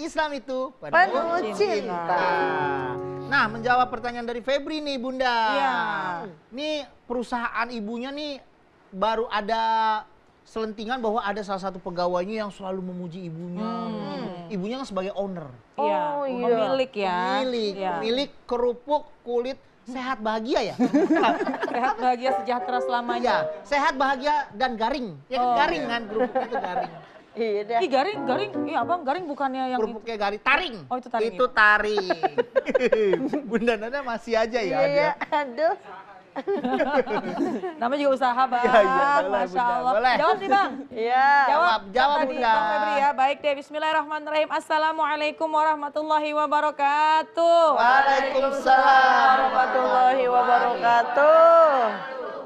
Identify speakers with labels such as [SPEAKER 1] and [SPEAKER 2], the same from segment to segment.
[SPEAKER 1] Islam itu
[SPEAKER 2] Penuh cinta.
[SPEAKER 1] Nah, menjawab pertanyaan dari Febri nih, Bunda.
[SPEAKER 3] Iya.
[SPEAKER 1] Nih perusahaan ibunya nih baru ada selentingan bahwa ada salah satu pegawainya yang selalu memuji ibunya.
[SPEAKER 3] Hmm.
[SPEAKER 1] Ibunya kan sebagai owner.
[SPEAKER 3] Iya,
[SPEAKER 2] Oh, iya.
[SPEAKER 3] pemilik ya.
[SPEAKER 1] Pemilik,
[SPEAKER 3] Iya.
[SPEAKER 1] pemilik kerupuk kulit sehat bahagia ya.
[SPEAKER 3] Sehat bahagia sejahtera
[SPEAKER 1] Iya,
[SPEAKER 3] selamanya.
[SPEAKER 1] sehat bahagia dan garing. Ya
[SPEAKER 3] Oh,
[SPEAKER 1] garing
[SPEAKER 3] iya.
[SPEAKER 1] kan kerupuknya itu garing.
[SPEAKER 2] Iya dah.
[SPEAKER 3] Ih garing, garing, iya abang garing bukannya yang itu.
[SPEAKER 1] Kerupuknya garing, taring.
[SPEAKER 3] Oh, itu taring
[SPEAKER 1] Itu taring. Bunda Nana masih aja ya.
[SPEAKER 2] Iya,
[SPEAKER 1] dia.
[SPEAKER 2] iya. Aduh.
[SPEAKER 3] Namanya juga usaha bang,
[SPEAKER 1] Iya, iya, boleh,
[SPEAKER 3] Masya
[SPEAKER 1] Bunda,
[SPEAKER 3] Allah.
[SPEAKER 1] boleh.
[SPEAKER 3] Jawab nih bang.
[SPEAKER 2] Iya.
[SPEAKER 1] Jawab, jawab,
[SPEAKER 3] tadi
[SPEAKER 1] Bunda.
[SPEAKER 3] Bang Febri ya. Baik deh, Bismillahirrahmanirrahim. Assalamualaikum warahmatullahi wabarakatuh.
[SPEAKER 1] Waalaikumsalam.
[SPEAKER 2] warahmatullahi wabarakatuh.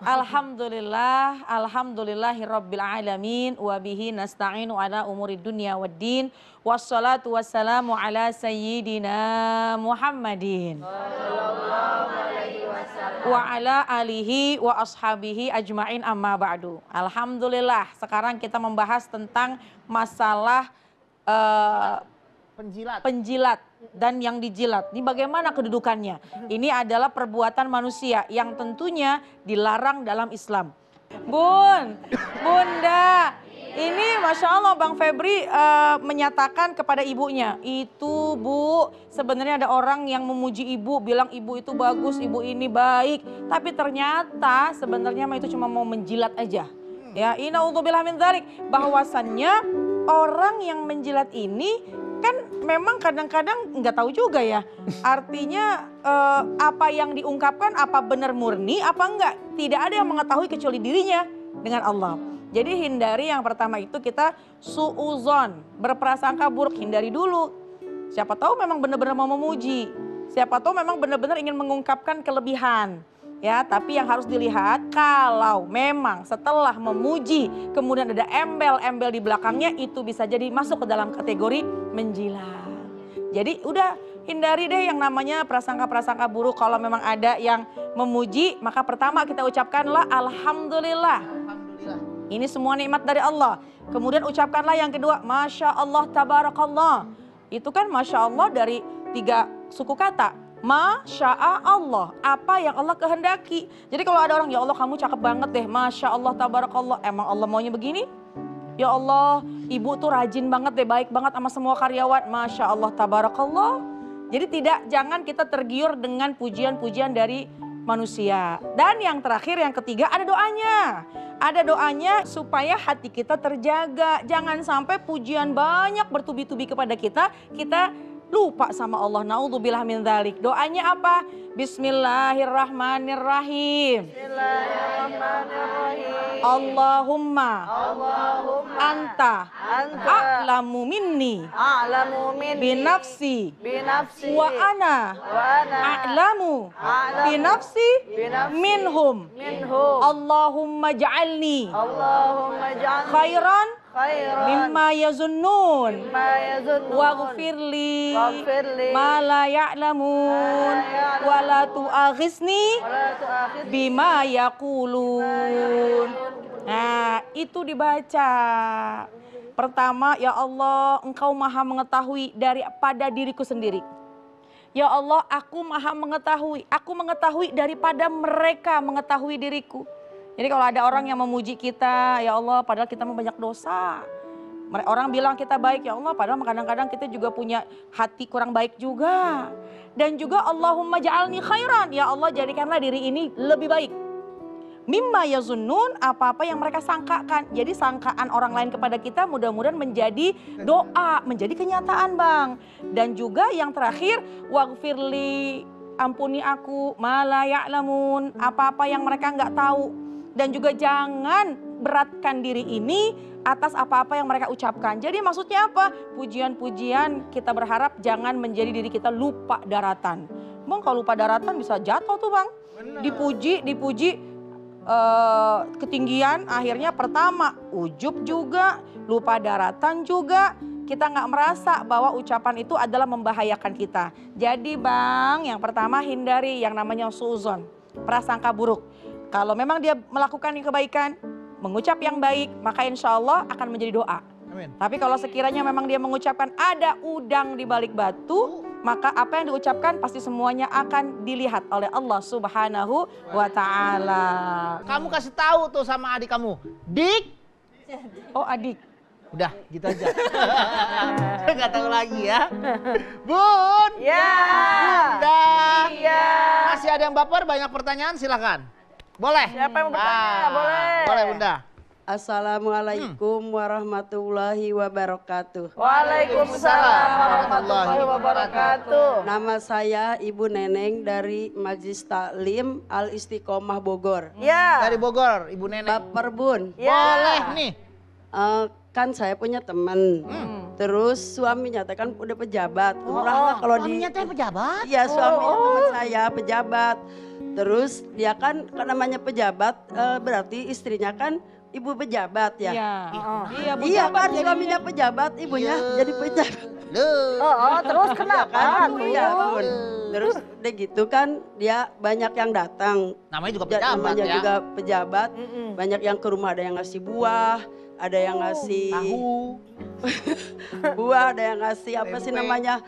[SPEAKER 3] Alhamdulillah, alhamdulillahi rabbil alamin wa bihi nasta'inu ala umuri dunya waddin wassalatu wassalamu ala sayyidina Muhammadin wa ala alihi wa ashabihi ajmain amma ba'du. Alhamdulillah, sekarang kita membahas tentang masalah eh,
[SPEAKER 1] Penjilat.
[SPEAKER 3] penjilat dan yang dijilat. Ini bagaimana kedudukannya? Ini adalah perbuatan manusia yang tentunya dilarang dalam Islam. Bun, Bunda, ini Masya Allah Bang Febri eh, menyatakan kepada ibunya, itu Bu, sebenarnya ada orang yang memuji ibu, bilang ibu itu bagus, ibu ini baik. Tapi ternyata sebenarnya itu cuma mau menjilat aja. Ya, inaudzubillah min. Bahwasannya orang yang menjilat ini kan memang kadang-kadang nggak tahu juga ya. Artinya eh, apa yang diungkapkan apa benar murni apa enggak. Tidak ada yang mengetahui kecuali dirinya dengan Allah. Jadi hindari yang pertama itu kita suuzon, berprasangka buruk, hindari dulu. Siapa tahu memang benar-benar mau memuji. Siapa tahu memang benar-benar ingin mengungkapkan kelebihan. Ya, tapi yang harus dilihat kalau memang setelah memuji kemudian ada embel-embel di belakangnya itu bisa jadi masuk ke dalam kategori menjilat. Jadi udah hindari deh yang namanya prasangka-prasangka buruk kalau memang ada yang memuji maka pertama kita ucapkanlah alhamdulillah.
[SPEAKER 1] Alhamdulillah.
[SPEAKER 3] Ini semua nikmat dari Allah. Kemudian ucapkanlah yang kedua, Masya Allah, Tabarakallah. Itu kan Masya Allah dari tiga suku kata. Masya Allah, apa yang Allah kehendaki. Jadi kalau ada orang, ya Allah kamu cakep banget deh, Masya Allah, Tabarakallah. Emang Allah maunya begini? Ya Allah, ibu tuh rajin banget deh, baik banget sama semua karyawan. Masya Allah, Tabarakallah. Jadi tidak, jangan kita tergiur dengan pujian-pujian dari manusia. Dan yang terakhir, yang ketiga ada doanya. Ada doanya supaya hati kita terjaga. Jangan sampai pujian banyak bertubi-tubi kepada kita, kita lupa sama Allah. Naudzubillah min dzalik. Doanya apa? Bismillahirrahmanirrahim.
[SPEAKER 2] Bismillahirrahmanirrahim.
[SPEAKER 3] Allahumma
[SPEAKER 2] Allahumma
[SPEAKER 3] anta
[SPEAKER 2] anta
[SPEAKER 3] a'lamu minni
[SPEAKER 2] a'lamu minni
[SPEAKER 3] binafsi
[SPEAKER 2] binafsi
[SPEAKER 3] wa ana
[SPEAKER 2] wa ana
[SPEAKER 3] a'lamu
[SPEAKER 2] a'lamu
[SPEAKER 3] binafsi
[SPEAKER 2] binafsi
[SPEAKER 3] minhum.
[SPEAKER 2] minhum.
[SPEAKER 3] Allahumma ja'alni
[SPEAKER 2] Allahumma ja'alni
[SPEAKER 3] khairan
[SPEAKER 2] khairan
[SPEAKER 3] mimma yazunnun
[SPEAKER 2] mimma yazunnun.
[SPEAKER 3] waghfirli
[SPEAKER 2] Waghfirli
[SPEAKER 3] ma la ya'lamun wa la
[SPEAKER 2] tu'akhidni
[SPEAKER 3] bima yaqulun. Nah, itu dibaca. Pertama, ya Allah, Engkau Maha mengetahui daripada diriku sendiri. Ya Allah, aku Maha mengetahui. Aku mengetahui daripada mereka mengetahui diriku. Jadi kalau ada orang yang memuji kita, ya Allah, padahal kita banyak dosa. Orang bilang kita baik, ya Allah, padahal kadang-kadang kita juga punya hati kurang baik juga. Dan juga Allahumma ja'alni khairan. Ya Allah, jadikanlah diri ini lebih baik. Mimma yazunnun apa-apa yang mereka sangkakan. Jadi sangkaan orang lain kepada kita mudah-mudahan menjadi doa, menjadi kenyataan Bang. Dan juga yang terakhir, waghfirli ampuni aku mala ya'lamun apa-apa yang mereka nggak tahu. Dan juga jangan beratkan diri ini atas apa-apa yang mereka ucapkan. Jadi maksudnya apa? Pujian-pujian kita berharap jangan menjadi diri kita lupa daratan. Bang kalau lupa daratan bisa jatuh tuh bang. Dipuji, dipuji eh, ketinggian akhirnya pertama ujub juga, lupa daratan juga. Kita nggak merasa bahwa ucapan itu adalah membahayakan kita. Jadi bang, yang pertama hindari yang namanya suzon, prasangka buruk. Kalau memang dia melakukan yang kebaikan, mengucap yang baik, maka insya Allah akan menjadi doa.
[SPEAKER 1] Amin.
[SPEAKER 3] Tapi kalau sekiranya memang dia mengucapkan ada udang di balik batu, maka apa yang diucapkan pasti semuanya akan dilihat oleh Allah Subhanahu wa taala.
[SPEAKER 1] Kamu kasih tahu tuh sama adik kamu. Dik,
[SPEAKER 3] Oh, adik.
[SPEAKER 1] udah gitu aja. Saya nggak tahu lagi ya. Bun,
[SPEAKER 2] Ya.
[SPEAKER 1] Bunda.
[SPEAKER 2] Iya.
[SPEAKER 1] Masih ada yang baper? Banyak pertanyaan? Silakan. Boleh.
[SPEAKER 2] Siapa yang mau bertanya?
[SPEAKER 1] Ah,
[SPEAKER 2] Boleh.
[SPEAKER 1] Boleh Bunda.
[SPEAKER 4] Assalamualaikum warahmatullahi wabarakatuh.
[SPEAKER 2] Waalaikumsalam warahmatullahi wabarakatuh.
[SPEAKER 4] Nama saya Ibu Neneng dari Majlis Taklim Al Istiqomah Bogor.
[SPEAKER 2] Ya.
[SPEAKER 1] Dari Bogor, Ibu Nenek.
[SPEAKER 4] Baper Bun,
[SPEAKER 2] Ya.
[SPEAKER 1] Boleh nih.
[SPEAKER 4] eh, kan saya punya teman. Terus suaminya teh kan udah pejabat. Umrah mah kalau di
[SPEAKER 1] Suaminya teh pejabat.
[SPEAKER 4] Iya suaminya teman saya pejabat. Terus dia kan kan namanya pejabat eh, berarti istrinya kan ibu pejabat ya.
[SPEAKER 3] Iya. Iya, Bu
[SPEAKER 4] Iya
[SPEAKER 3] Jabar
[SPEAKER 4] kan
[SPEAKER 3] jadinya.
[SPEAKER 4] suaminya pejabat, ibunya
[SPEAKER 1] Iya.
[SPEAKER 4] jadi pejabat.
[SPEAKER 1] Loh.
[SPEAKER 2] Oh, oh, terus kenapa
[SPEAKER 4] kan
[SPEAKER 2] tuh?
[SPEAKER 4] iya Bun. Terus udah gitu kan dia banyak yang datang.
[SPEAKER 1] Namanya juga
[SPEAKER 4] Ja-
[SPEAKER 1] pejabat
[SPEAKER 4] namanya
[SPEAKER 1] ya.
[SPEAKER 4] juga pejabat.
[SPEAKER 2] Mm-mm.
[SPEAKER 4] Banyak yang ke rumah ada yang ngasih buah, ada yang ngasih
[SPEAKER 1] Tahu.
[SPEAKER 4] buah, ada yang ngasih apa sih namanya?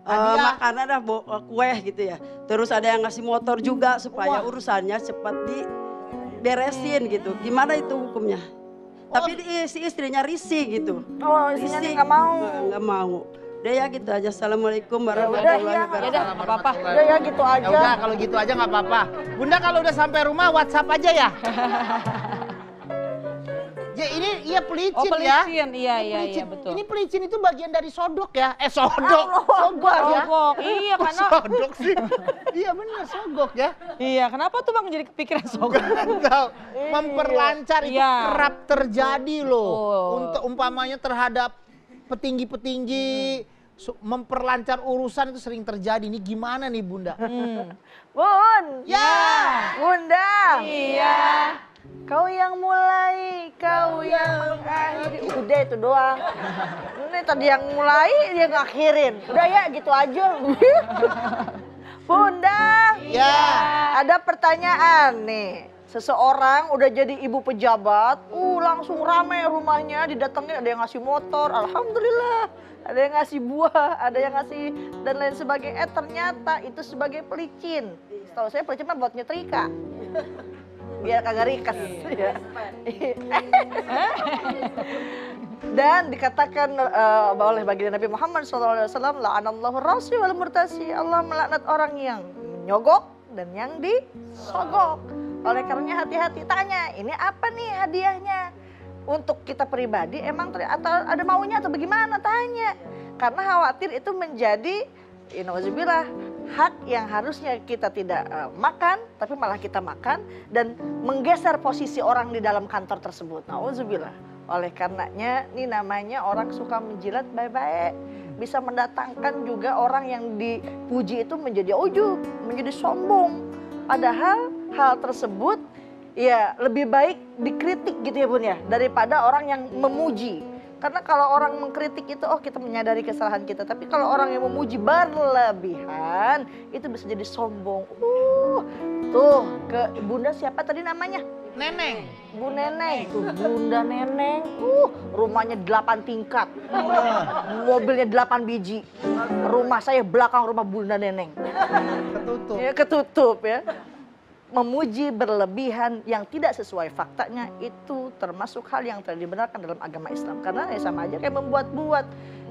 [SPEAKER 1] Hadiah.
[SPEAKER 4] makanan dah eh, kue gitu ya. Terus ada yang ngasih motor juga supaya
[SPEAKER 1] Wah.
[SPEAKER 4] urusannya cepat diberesin gitu. Gimana itu hukumnya? Tapi di- si istrinya risih gitu.
[SPEAKER 2] Oh, nih nggak mau.
[SPEAKER 4] Nggak mau. Udah ya gitu aja. Assalamualaikum
[SPEAKER 2] udah,
[SPEAKER 4] warahmatullahi
[SPEAKER 2] ya.
[SPEAKER 4] wabarakatuh.
[SPEAKER 3] Ya dah, nggak apa-apa.
[SPEAKER 2] Udah ya gitu
[SPEAKER 1] Ya
[SPEAKER 2] aja.
[SPEAKER 1] udah kalau gitu aja nggak apa-apa. Bunda kalau udah sampai rumah WhatsApp aja ya. ya ini iya pelicin,
[SPEAKER 3] Oh,
[SPEAKER 1] ya.
[SPEAKER 3] pelicin. Iya, iya, iya,
[SPEAKER 1] Pelicin.
[SPEAKER 3] betul.
[SPEAKER 1] Ini pelicin itu bagian dari sodok ya. Eh sodok. Sogok ya.
[SPEAKER 3] Sogok. Iya,
[SPEAKER 1] Kok
[SPEAKER 3] karena
[SPEAKER 1] sodok sih. iya bener sogok ya.
[SPEAKER 3] Iya, kenapa tuh Bang jadi kepikiran sogok?
[SPEAKER 1] Tahu. Memperlancar itu
[SPEAKER 3] Iya.
[SPEAKER 1] kerap terjadi loh.
[SPEAKER 3] Oh.
[SPEAKER 1] Untuk umpamanya terhadap petinggi-petinggi memperlancar urusan itu sering terjadi. Ini gimana nih Bunda?
[SPEAKER 3] Hmm.
[SPEAKER 2] Bun.
[SPEAKER 1] Ya.
[SPEAKER 2] Bunda.
[SPEAKER 3] Iya.
[SPEAKER 2] Kau yang mulai, kau yang mengakhiri. Udah itu doang. Ini tadi yang mulai, dia ngakhirin. Udah ya gitu aja. Bunda.
[SPEAKER 1] Ya.
[SPEAKER 2] Ada pertanyaan nih. Seseorang udah jadi ibu pejabat, uh langsung rame rumahnya, didatengin ada yang ngasih motor, alhamdulillah. Ada yang ngasih buah, ada yang ngasih dan lain sebagainya. Eh ternyata itu sebagai pelicin. Setahu saya pelicin mah buat nyetrika. Biar kagak rikas. Ya. Dan dikatakan eh, oleh baginda Nabi Muhammad SAW, la'anallahu rasi wal murtasi. Allah melaknat orang yang menyogok dan yang disogok. Oleh karenanya hati-hati tanya, ini apa nih hadiahnya? Untuk kita pribadi emang atau ada maunya atau bagaimana tanya. Karena khawatir itu menjadi Inauzubillah hak yang harusnya kita tidak eh, makan tapi malah kita makan dan menggeser posisi orang di dalam kantor tersebut. Nauzubillah. Oleh karenanya ini namanya orang suka menjilat baik-baik. Bisa mendatangkan juga orang yang dipuji itu menjadi ujub, menjadi sombong. Padahal hal tersebut ya lebih baik dikritik gitu ya Bun ya daripada orang yang memuji. Karena kalau orang mengkritik itu oh kita menyadari kesalahan kita, tapi kalau orang yang memuji berlebihan itu bisa jadi sombong. Uh, tuh ke bunda siapa tadi namanya?
[SPEAKER 1] Neneng.
[SPEAKER 2] Bu Neneng, tuh Bunda Neneng, uh rumahnya 8 tingkat, mobilnya 8 biji, rumah saya belakang rumah Bunda Neneng,
[SPEAKER 1] Ketutup.
[SPEAKER 2] ya ketutup ya. Memuji berlebihan yang tidak sesuai faktanya itu termasuk hal yang tidak dibenarkan dalam agama Islam karena ya sama aja kayak membuat-buat,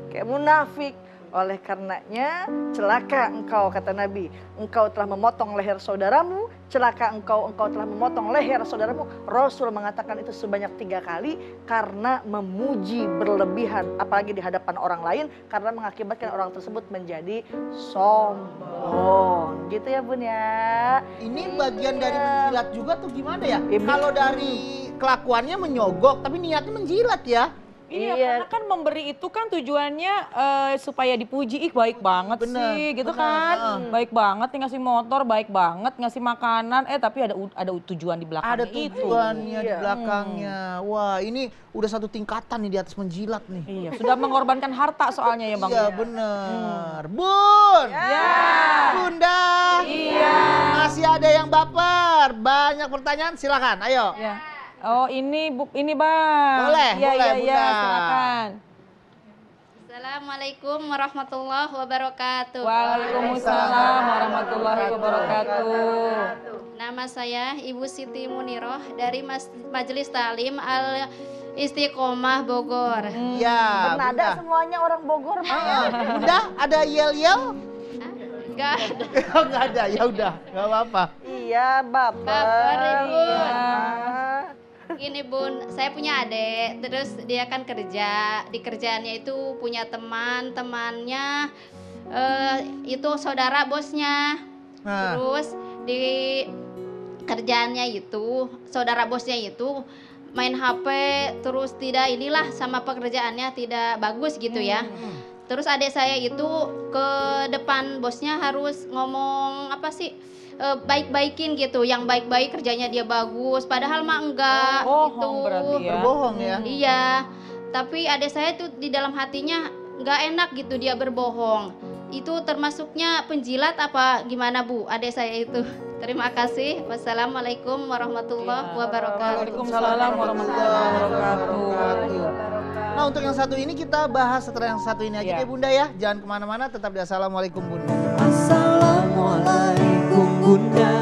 [SPEAKER 2] kayak munafik. Oleh karenanya celaka engkau kata Nabi, engkau telah memotong leher saudaramu, celaka engkau engkau telah memotong leher saudaramu. Rasul mengatakan itu sebanyak tiga kali karena memuji berlebihan, apalagi di hadapan orang lain karena mengakibatkan orang tersebut menjadi sombong. Gitu ya bun ya.
[SPEAKER 1] Ini bagian dari menjilat juga tuh gimana ya? Kalau dari kelakuannya menyogok, tapi niatnya menjilat ya.
[SPEAKER 3] Iya,
[SPEAKER 2] Iya.
[SPEAKER 3] karena kan memberi itu kan tujuannya eh, supaya dipuji, ih baik banget
[SPEAKER 1] Bener,
[SPEAKER 3] sih, gitu
[SPEAKER 1] bener,
[SPEAKER 3] kan.
[SPEAKER 1] heeh.
[SPEAKER 3] Baik banget nih ngasih motor, baik banget ngasih makanan, eh tapi ada ada tujuan di belakangnya
[SPEAKER 1] Ada
[SPEAKER 3] itu.
[SPEAKER 1] tujuannya di
[SPEAKER 2] Iya.
[SPEAKER 1] belakangnya. Wah, ini udah satu tingkatan nih di atas menjilat nih.
[SPEAKER 3] Iya, sudah mengorbankan harta soalnya ya Bang.
[SPEAKER 1] Iya bener. Bun.
[SPEAKER 3] Ya.
[SPEAKER 1] Bunda.
[SPEAKER 3] Iya.
[SPEAKER 1] Masih ada yang baper. Banyak pertanyaan silakan. Ayo.
[SPEAKER 3] Ya. Oh ini bu, ini bang.
[SPEAKER 1] Boleh,
[SPEAKER 3] Iya,
[SPEAKER 1] boleh,
[SPEAKER 3] iya, iya,
[SPEAKER 1] Bunda.
[SPEAKER 3] silakan.
[SPEAKER 5] Assalamualaikum warahmatullahi wabarakatuh.
[SPEAKER 3] Waalaikumsalam warahmatullahi wabarakatuh.
[SPEAKER 5] Nama saya Ibu Siti Muniroh dari Mas- Majelis Talim Al Istiqomah Bogor.
[SPEAKER 1] Ya,
[SPEAKER 2] Bernada
[SPEAKER 1] Bunda.
[SPEAKER 2] semuanya orang Bogor mah ya.
[SPEAKER 1] Bunda, ada yel-yel?
[SPEAKER 5] Enggak ada.
[SPEAKER 1] Oh, nggak ada, ya udah, nggak apa-apa.
[SPEAKER 2] Iya, baper.
[SPEAKER 5] Baper, Ibu.
[SPEAKER 2] Ah.
[SPEAKER 5] Gini Bun, saya punya adik, terus dia kan kerja, di kerjaannya itu punya teman, temannya eh, itu saudara bosnya.
[SPEAKER 1] Nah,
[SPEAKER 5] Terus di kerjaannya itu saudara bosnya itu main HP terus tidak inilah sama pekerjaannya tidak bagus gitu ya. Terus adik saya itu ke depan bosnya harus ngomong apa sih eh, baik-baikin gitu, yang baik-baik kerjanya dia bagus, padahal mah enggak
[SPEAKER 3] Oh,
[SPEAKER 5] gitu.
[SPEAKER 3] berarti ya.
[SPEAKER 1] berbohong ya.
[SPEAKER 5] Iya, tapi adik saya tuh di dalam hatinya nggak enak gitu dia berbohong. Itu termasuknya penjilat apa gimana Bu? Adik saya itu. Terima kasih. Wassalamualaikum warahmatullahi wabarakatuh.
[SPEAKER 3] Waalaikumsalam warahmatullahi wabarakatuh.
[SPEAKER 1] Nah untuk yang satu ini kita bahas setelah yang satu ini aja
[SPEAKER 3] Iya.
[SPEAKER 1] deh Bunda ya. Jangan ke mana-mana, tetap di Assalamualaikum Bunda.
[SPEAKER 6] Assalamualaikum ngõ lại cùng buồn ca